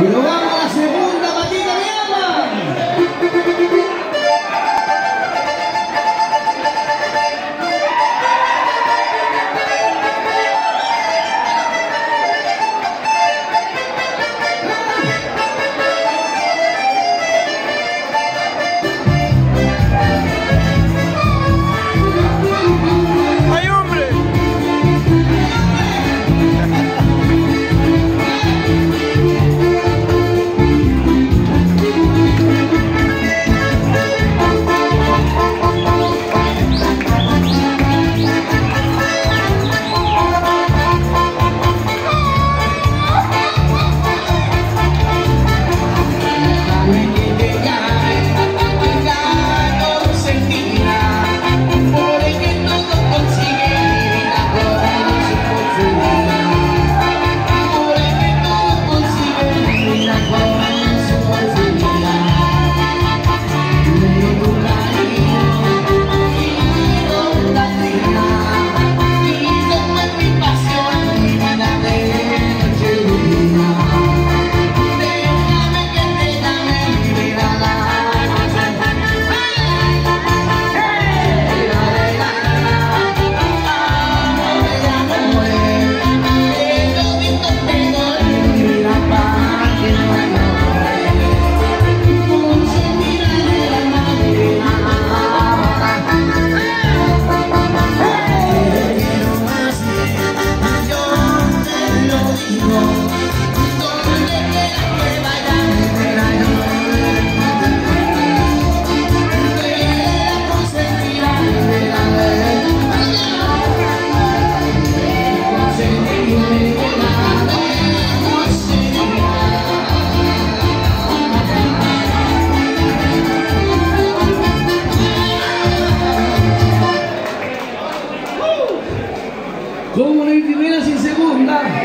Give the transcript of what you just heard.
Y ¿Cómo no ir primera sin segunda?